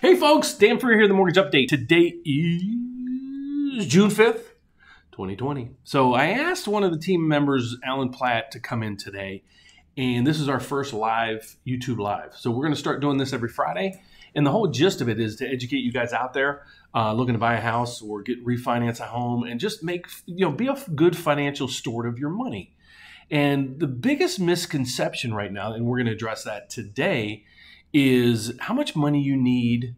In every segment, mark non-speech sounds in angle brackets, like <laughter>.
Hey folks, Dan Frio here, the Mortgage Update. Today is June 5th, 2020. So I asked one of the team members, Alan Platt, to come in today. And this is our first live YouTube Live. So we're going to start doing this every Friday. And the whole gist of it is to educate you guys out there uh, looking to buy a house or get refinance a home and just make, you know, be a good financial steward of your money. And the biggest misconception right now, and we're going to address that today, is how much money you need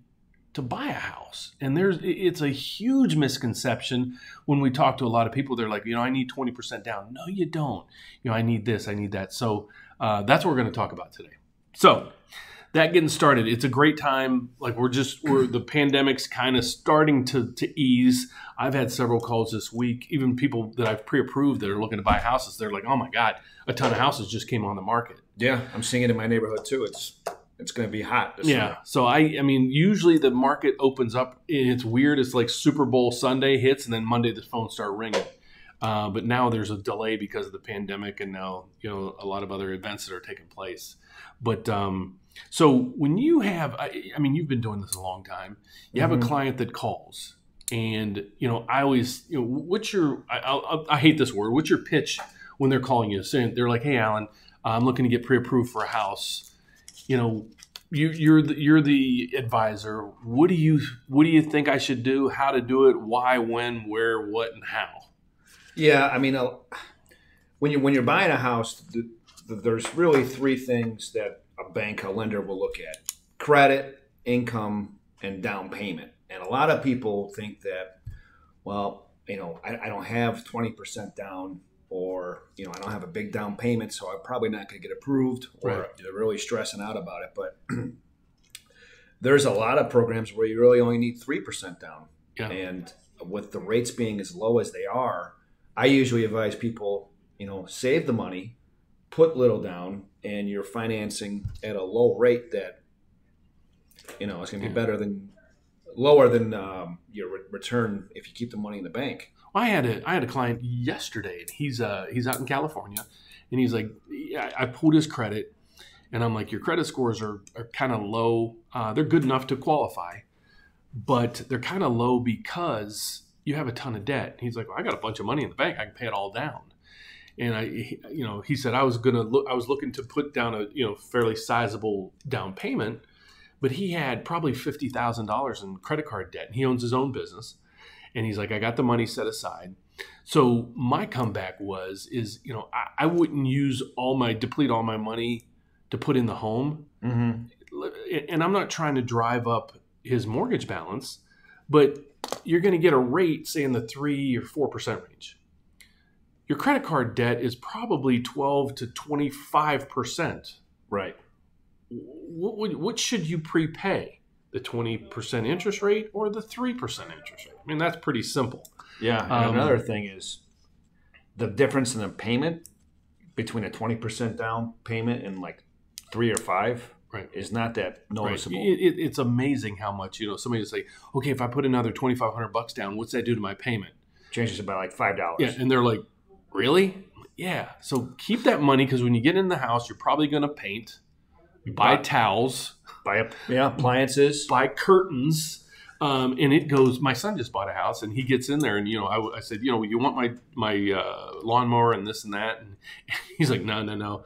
to buy a house. And there's it's a huge misconception when we talk to a lot of people. They're like, you know, I need 20% down. No, you don't. You know, I need this, I need that. So uh, that's what we're going to talk about today. So that getting started, it's a great time. Like we're just we're the pandemic's kind of starting to to ease. I've had several calls this week, even people that I've pre-approved that are looking to buy houses. They're like, "Oh my god, a ton of houses just came on the market." Yeah, I'm seeing it in my neighborhood too. It's it's going to be hot. yeah. Summer. So I, I mean, usually the market opens up. And it's weird. It's like Super Bowl Sunday hits, and then Monday the phones start ringing. Uh, but now there's a delay because of the pandemic, and now you know a lot of other events that are taking place. But um, so when you have, I, I, mean, you've been doing this a long time. You have mm-hmm. a client that calls, and you know, I always, you know, what's your? I, I, I, hate this word. What's your pitch when they're calling you? Saying they're like, "Hey, Alan, I'm looking to get pre-approved for a house." You know, you, you're the, you're the advisor. What do you what do you think I should do? How to do it? Why? When? Where? What? And how? Yeah, I mean, uh, when you when you're buying a house, the, the, there's really three things that a bank, a lender will look at credit, income, and down payment. And a lot of people think that, well, you know, I, I don't have 20% down or, you know, I don't have a big down payment, so I'm probably not going to get approved or right. they're really stressing out about it. But <clears throat> there's a lot of programs where you really only need 3% down. Yeah. And with the rates being as low as they are, I usually advise people, you know, save the money, put little down, and you're financing at a low rate that you know it's going to be better than lower than um, your re- return if you keep the money in the bank. I had a I had a client yesterday, and he's uh he's out in California, and he's like, yeah, I pulled his credit, and I'm like, your credit scores are are kind of low. Uh, they're good enough to qualify, but they're kind of low because you have a ton of debt. He's like, well, I got a bunch of money in the bank, I can pay it all down and I, you know, he said I was gonna look, I was looking to put down a you know fairly sizable down payment, but he had probably fifty thousand dollars in credit card debt, and he owns his own business, and he's like, I got the money set aside. So my comeback was, is you know, I, I wouldn't use all my deplete all my money to put in the home, mm-hmm. and I'm not trying to drive up his mortgage balance, but you're going to get a rate, say in the three or four percent range your credit card debt is probably 12 to 25%. Right. What, what should you prepay? The 20% interest rate or the 3% interest rate? I mean, that's pretty simple. Yeah. Um, another thing is the difference in the payment between a 20% down payment and like three or five right. is not that noticeable. Right. It, it, it's amazing how much, you know, somebody will say, okay, if I put another 2,500 bucks down, what's that do to my payment? Changes about like $5. Yeah. And they're like, Really? Yeah. So keep that money because when you get in the house, you're probably going to paint, buy, buy towels, buy yeah appliances, buy curtains. Um, and it goes. My son just bought a house, and he gets in there, and you know, I, I said, you know, you want my my uh, lawnmower and this and that, and <laughs> he's like, no, no, no.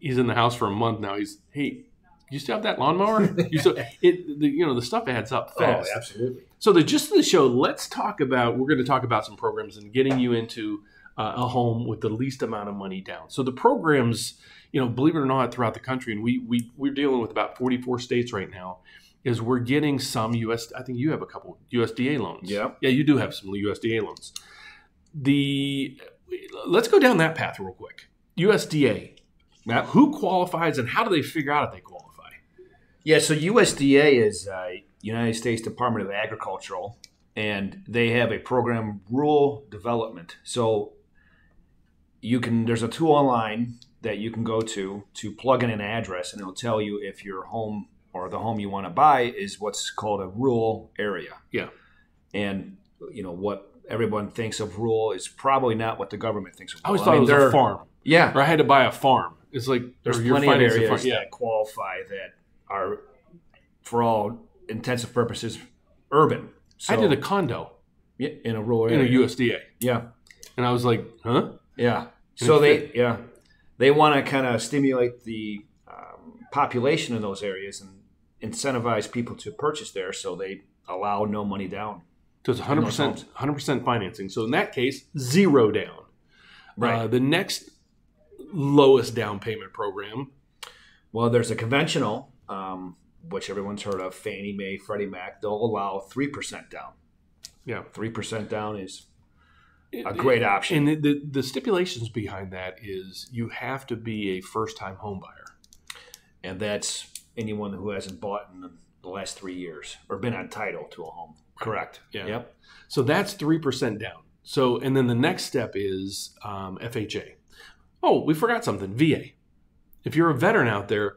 He's in the house for a month now. He's, hey, you still have that lawnmower? <laughs> you still, it, the, you know, the stuff adds up oh, fast. Oh, absolutely. So the gist of the show, let's talk about. We're going to talk about some programs and getting you into uh, a home with the least amount of money down. So the programs, you know, believe it or not, throughout the country, and we we we're dealing with about 44 states right now, is we're getting some US. I think you have a couple USDA loans. Yeah, yeah, you do have some USDA loans. The let's go down that path real quick. USDA. Now, who qualifies and how do they figure out if they qualify? Yeah, so USDA is uh, United States Department of Agricultural, and they have a program, rural development. So you can there's a tool online that you can go to to plug in an address and it'll tell you if your home or the home you want to buy is what's called a rural area. Yeah. And you know what everyone thinks of rural is probably not what the government thinks of. Rural. I always thought I mean, it was a farm. Yeah. Or I had to buy a farm. It's like there's plenty of areas yeah. that qualify that are for all intensive purposes urban. So, I did a condo yeah, in a rural in a. USDA, yeah, and I was like, huh? yeah. And So they fit. yeah they want to kind of stimulate the um, population in those areas and incentivize people to purchase there. So they allow no money down. So it's 100% 100 percent financing. So in that case, zero down. Right. Uh, the next lowest down payment program, Well, there's a conventional, um, which everyone's heard of, Fannie Mae, Freddie Mac. They'll allow three percent down. yeah, Three percent down is a great option. And the, the, stipulations behind that is you have to be a first time home buyer. and that's anyone who hasn't bought in the last three years or been on title to a home. Correct. Yeah. Yep. So that's 3% down. So, and then the next step is um, FHA. Oh, we forgot something VA. If you're a veteran out there,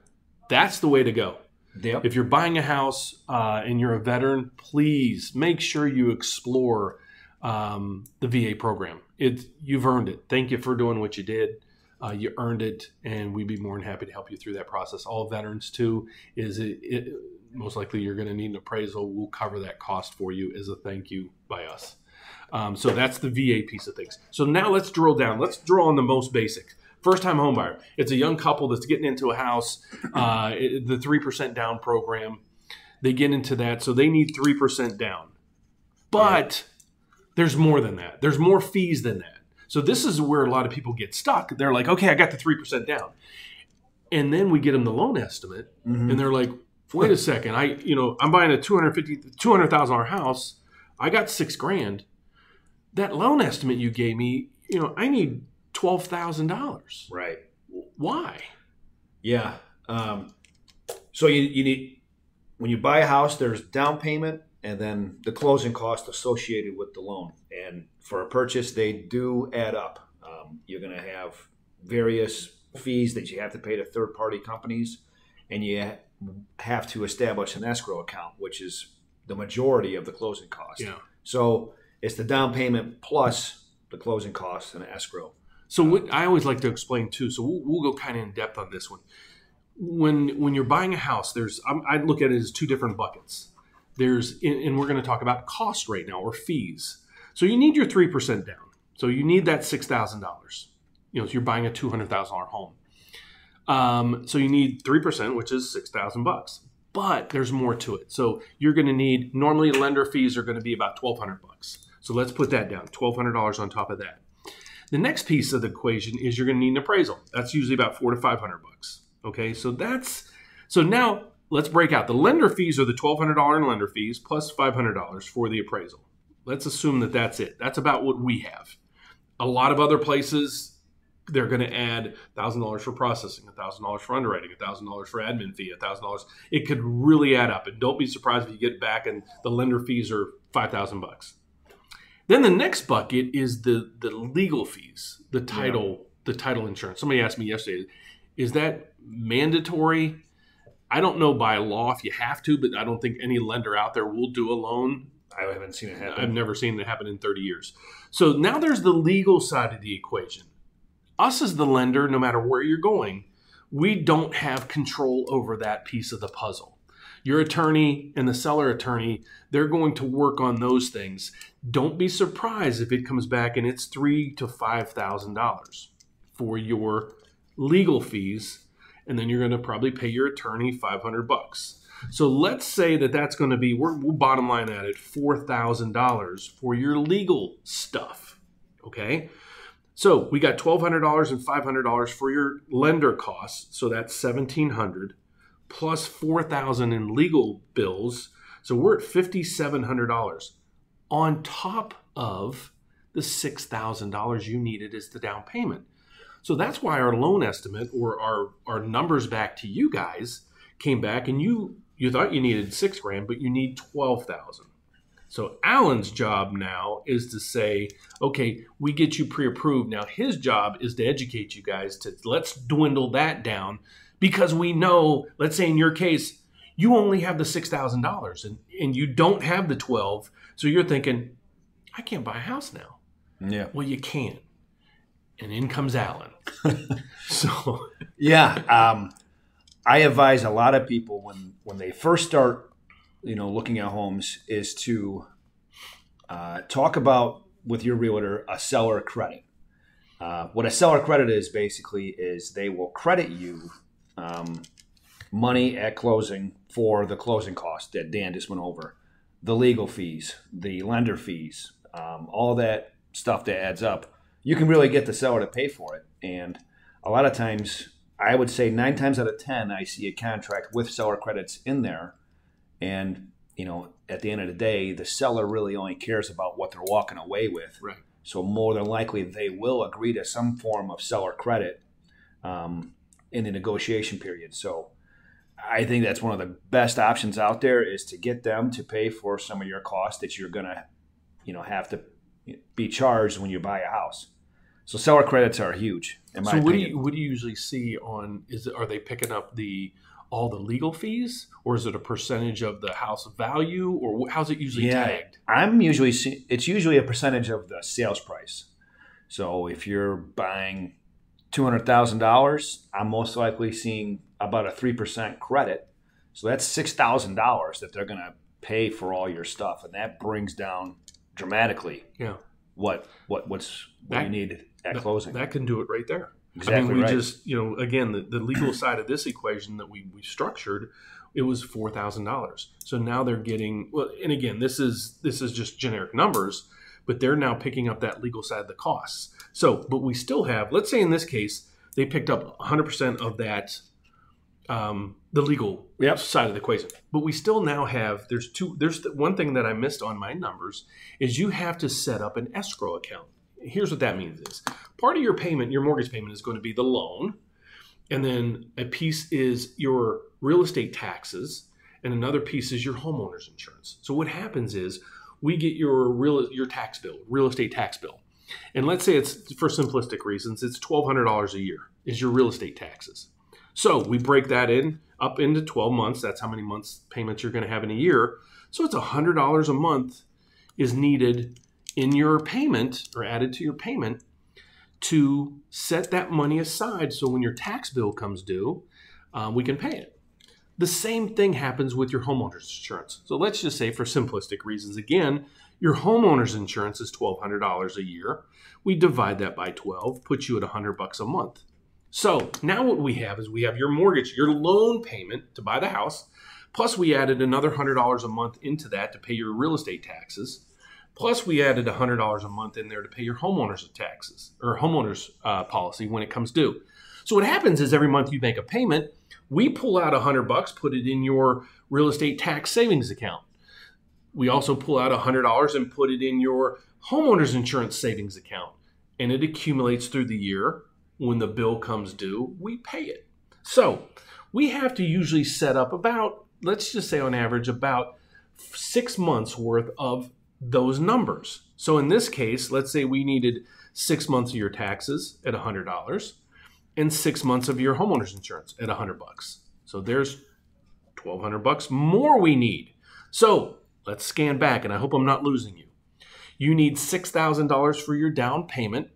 that's the way to go. Yep. If you're buying a house uh, and you're a veteran, please make sure you explore um, the VA program. It, you've earned it. Thank you for doing what you did. Uh, you earned it, and we'd be more than happy to help you through that process. All veterans, too, is it, it most likely you're going to need an appraisal. We'll cover that cost for you as a thank you by us. Um, so that's the VA piece of things. So now let's drill down. Let's drill on the most basic. First time homebuyer. It's a young couple that's getting into a house. Uh, the 3% down program. They get into that. So they need 3% down. But there's more than that. There's more fees than that. So this is where a lot of people get stuck. They're like, okay, I got the 3% down. And then we get them the loan estimate Mhm. and they're like, wait a second, I you know I'm buying a 250 two dollar house, I got six grand. That loan estimate you gave me, you know, I need twelve thousand dollars. Right. Why? Yeah. Um, so you, you need when you buy a house, there's down payment and then the closing cost associated with the loan. And for a purchase, they do add up. Um, you're going to have various fees that you have to pay to third party companies, and you ha- have to establish an escrow account, which is the majority of the closing cost. Yeah. So it's the down payment plus the closing costs and escrow. So what I always like to explain too. So we'll, we'll go kind of in depth on this one. When when you're buying a house, there's I'm, I look at it as two different buckets. There's and we're going to talk about cost right now or fees. So you need your three percent down. So you need that six thousand dollars. You know, if you're buying a two hundred thousand dollar home. Um, so you need three percent, which is six thousand bucks. But there's more to it. So you're going to need normally lender fees are going to be about twelve hundred bucks. So let's put that down, twelve hundred dollars on top of that. The next piece of the equation is you're going to need an appraisal. That's usually about four to five hundred bucks. Okay, so that's so now let's break out the lender fees are the twelve hundred dollar in lender fees plus plus five hundred dollars for the appraisal. Let's assume that that's it. That's about what we have. A lot of other places they're going to add thousand dollars for processing, thousand dollars for underwriting, thousand dollars for admin fee, thousand dollars. It could really add up, and don't be surprised if you get back and the lender fees are five thousand bucks. Then the next bucket is the the legal fees, the title, the title insurance. Somebody asked me yesterday, is that mandatory? I don't know by law if you have to, but I don't think any lender out there will do a loan. I haven't seen it happen. I've never seen it happen in 30 years. So now there's the legal side of the equation. Us as the lender, no matter where you're going, we don't have control over that piece of the puzzle. Your attorney and the seller attorney, they're going to work on those things. Don't be surprised if it comes back and it's three to five thousand dollars for your legal fees, and then you're going to probably pay your attorney five hundred bucks. So let's say that that's going to be we're, we'll bottom line at it four thousand dollars for your legal stuff. Okay, so we got twelve hundred dollars and five hundred dollars for your lender costs. So that's seventeen hundred plus four thousand in legal bills. So we're at fifty seven hundred dollars on top of the six thousand dollars you needed as the down payment. So that's why our loan estimate or our our numbers back to you guys came back and you you thought you needed six grand, but you need twelve thousand. So Alan's job now is to say, okay, we get you pre-approved. Now his job is to educate you guys to let's dwindle that down because we know, let's say in your case, you only have the six thousand dollars and, and you don't have the twelve. So you're thinking, I can't buy a house now. yeah. Well, you can. And in comes Alan. So Yeah, um, I advise a lot of people when when they first start you know, looking at homes is to uh, talk about with your realtor a seller credit. Uh, what a seller credit is basically is they will credit you um, money at closing for the closing cost that Dan just went over, the legal fees, the lender fees, um, all that stuff that adds up. You can really get the seller to pay for it, and a lot of times, I would say nine times out of ten, I see a contract with seller credits in there, and you know, at the end of the day, the seller really only cares about what they're walking away with. Right. So more than likely, they will agree to some form of seller credit um, in the negotiation period. So I think that's one of the best options out there is to get them to pay for some of your costs that you're gonna, you know, have to be charged when you buy a house. So seller credits are huge. In my so what do you what do you usually see on? Is are they picking up the all the legal fees, or is it a percentage of the house value, or how's it usually Yeah. tagged? I'm usually it's usually a percentage of the sales price. So if you're buying two hundred thousand dollars, I'm most likely seeing about a three percent credit. So that's six thousand dollars that they're going to pay for all your stuff, and that brings down dramatically Yeah, what what what's what That- you need at that, closing. that can do it right there. exactly I mean, we right. just you know again the, the legal side of this equation that we we structured, it was four thousand dollars. So now they're getting well, and again this is this is just generic numbers, but they're now picking up that legal side of the costs. So, but we still have, let's say in this case, they picked up 100% of that, um, the legal Yep. side of the equation. But we still now have, there's two, there's the, one thing that I missed on my numbers is you have to set up an escrow account. Here's what that means is part of your payment, your mortgage payment is going to be the loan. And then a piece is your real estate taxes, and another piece is your homeowner's insurance. So what happens is we get your real your tax bill, real estate tax bill. And let's say it's for simplistic reasons, it's $1200 a year is your real estate taxes. So we break that in up into 12 months. That's how many months payments you're going to have in a year. So it's $100 a month is needed in your payment or added to your payment to set that money aside so when your tax bill comes due, uh, we can pay it. The same thing happens with your homeowner's insurance. So let's just say, for simplistic reasons, again, your homeowner's insurance is $1,200 a year. We divide that by 12, puts you at 100 bucks a month. So now what we have is we have your mortgage, your loan payment to buy the house, plus we added another $100 a month into that to pay your real estate taxes. Plus, we added $100 a month in there to pay your homeowner's taxes or homeowner's uh, policy when it comes due. So what happens is every month you make a payment, we pull out 100 bucks, put it in your real estate tax savings account. We also pull out $100 and put it in your homeowner's insurance savings account. And it accumulates through the year. When the bill comes due, we pay it. So we have to usually set up about, let's just say on average, about six months worth of those numbers. So in this case, let's say we needed six months of your taxes at $100 and six months of your homeowner's insurance at 100 bucks. So there's 1200 bucks more we need. So let's scan back, and I hope I'm not losing you. You need $6,000 for your down payment.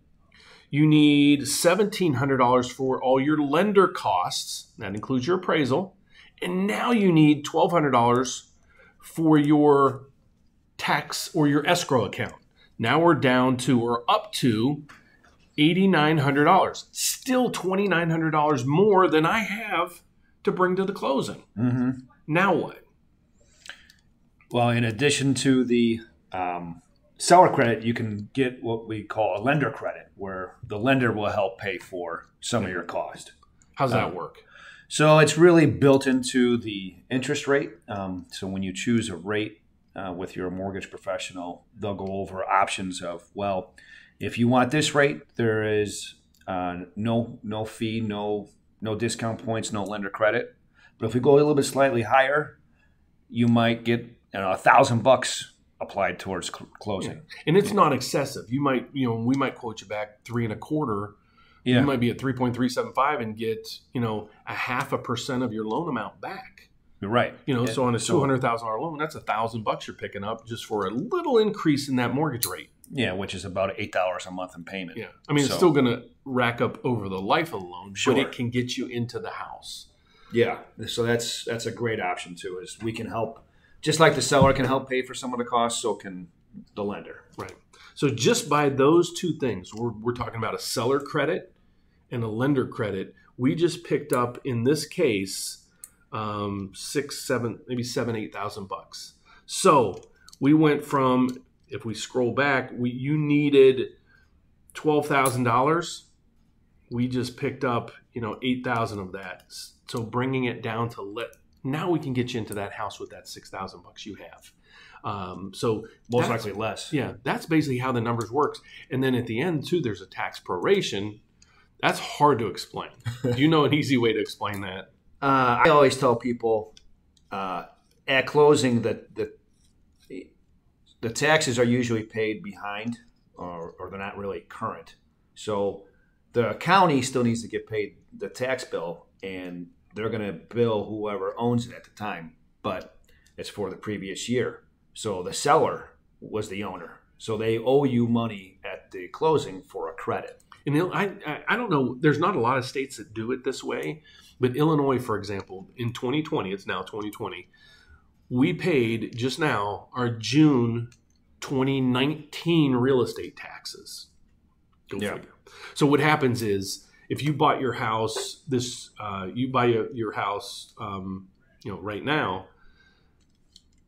You need $1,700 for all your lender costs. That includes your appraisal. And now you need $1,200 for your tax or your escrow account. Now we're down to or up to $8,900. Still $2,900 more than I have to bring to the closing. hmm Now what? Well, in addition to the um, seller credit, you can get what we call a lender credit, where the lender will help pay for some of your cost. How's that Um, work? So it's really built into the interest rate. Um, so when you choose a rate uh, with your mortgage professional, they'll go over options of well, if you want this rate, there is uh, no no fee, no no discount points, no lender credit. But if we go a little bit slightly higher, you might get you know, a thousand bucks applied towards cl- closing. And it's not excessive. You might, you know, we might quote you back three and a quarter. Yeah, You might be at 3.375 and get, you know, a half a percent of your loan amount back. You're right. You know, Yeah, so on a two hundred thousand dollar loan, that's a thousand bucks you're picking up just for a little increase in that mortgage rate. Yeah, which is about eight dollars a month in payment. Yeah, I mean, it's still going to rack up over the life of the loan, Sure. but it can get you into the house. Yeah, so that's that's a great option too. Is we can help just like the seller can help pay for some of the costs, so can the lender. Right. So just by those two things, we're, we're talking about a seller credit and a lender credit. We just picked up in this case um, six, seven, maybe seven, eight thousand bucks. So we went from if we scroll back, we you needed twelve thousand dollars. We just picked up you know eight thousand of that. So bringing it down to let now we can get you into that house with that six thousand bucks you have. Um, so Most that's- likely less. yeah, that's basically how the numbers works. And then at the end too, there's a tax proration. That's hard to explain. Do <laughs> you know an easy way to explain that? Uh, I always tell people uh, at closing that the the taxes are usually paid behind, or, or they're not really current. So the county still needs to get paid the tax bill, and they're going to bill whoever owns it at the time, but it's for the previous year. So the seller was the owner, so they owe you money at the closing for a credit. And I, I, don't know. There's not a lot of states that do it this way, but Illinois, for example, in 2020, it's now 2020. We paid just now our June 2019 real estate taxes. Go Yeah. figure. So what happens is if you bought your house this, uh, you buy your, your house, um, you know, right now.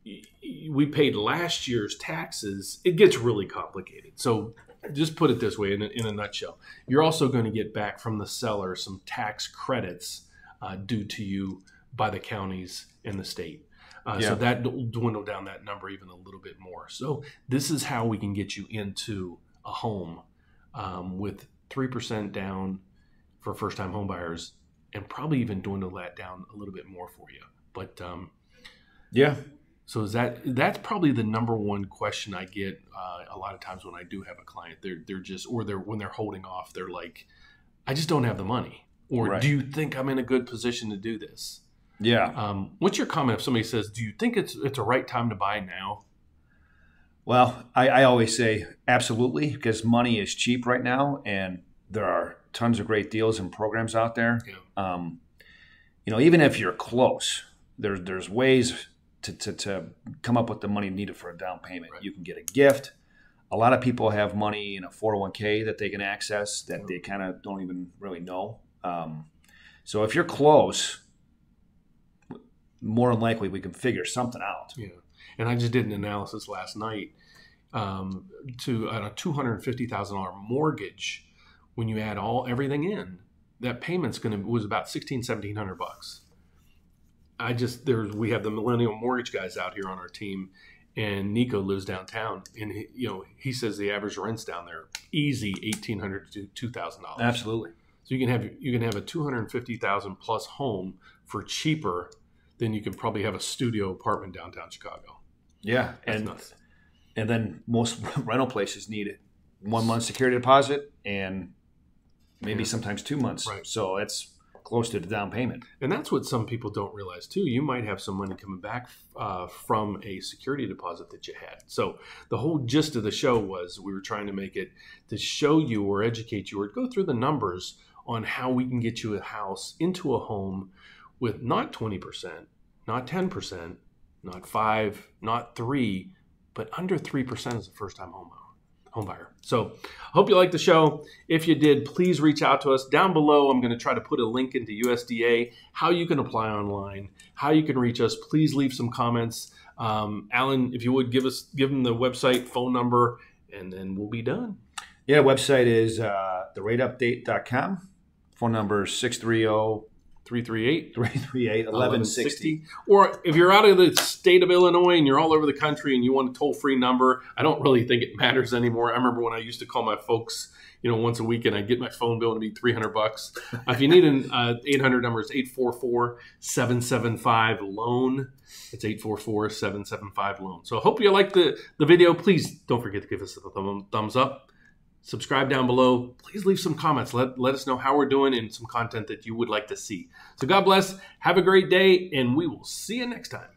We paid last year's taxes. It gets really complicated. So just put it this way in a, in a nutshell. You're also going to get back from the seller some tax credits uh, due to you by the counties and the state. Uh, Yeah. so that will dwindle down that number even a little bit more. So this is how we can get you into a home um, with 3% down for first time homebuyers and probably even dwindle that down a little bit more for you. But um, Yeah, so is that that's probably the number one question I get uh, a lot of times when I do have a client. They're they're just or they're when they're holding off. They're like, I just don't have the money. Or Right. do you think I'm in a good position to do this? yeah. Um, what's your comment if somebody says, Do you think it's it's a right time to buy now? Well, I, I always say absolutely because money is cheap right now, and there are tons of great deals and programs out there. Yeah. Um, you know, even if you're close, there's there's ways to, to, to come up with the money needed for a down payment. Right. You can get a gift. A lot of people have money in a 401k that they can access that they kind of don't even really know. Um, so if you're close, more than likely we can figure something out. Yeah. And I just did an analysis last night um, to on a two hundred fifty thousand dollar mortgage. When you add all everything in, that payment's going to was about sixteen seventeen hundred bucks. I just there's we have the millennial mortgage guys out here on our team, and Nico lives downtown, and he, you know he says the average rents down there easy eighteen hundred to two thousand dollars. Absolutely. So you can have you can have a two hundred fifty thousand plus home for cheaper than you can probably have a studio apartment downtown Chicago. Yeah, That's and nuts. and then most <laughs> rental places need one month security deposit and maybe Yeah. sometimes two months. Right. So that's close to the down payment. And that's what some people don't realize too. You might have some money coming back uh, from a security deposit that you had. So the whole gist of the show was we were trying to make it to show you or educate you or go through the numbers on how we can get you a house into a home with not 20%, not 10%, not 5, not 3, but under 3% as a first-time home home buyer. So, I hope you liked the show. If you did, please reach out to us. Down below, I'm going to try to put a link into USDA, how you can apply online, how you can reach us. Please leave some comments. Um, Alan, if you would give us give them the website, phone number, and then we'll be done. Yeah, website is uh, therateupdate.com. Phone number is 630 338 338 1160. Or if you're out of the state of Illinois and you're all over the country and you want a toll free number, I don't really think it matters anymore. I remember when I used to call my folks, you know, once a week and I'd get my phone bill and it'd be 300 bucks. Uh, if you need an uh, 800 number, it's 844 775 loan. It's 844 775 loan. So I hope you like the, the video. Please don't forget to give us a thumb, thumbs up. Subscribe down below. Please leave some comments. Let, let us know how we're doing and some content that you would like to see. So God bless. Have a great day, and we will see you next time.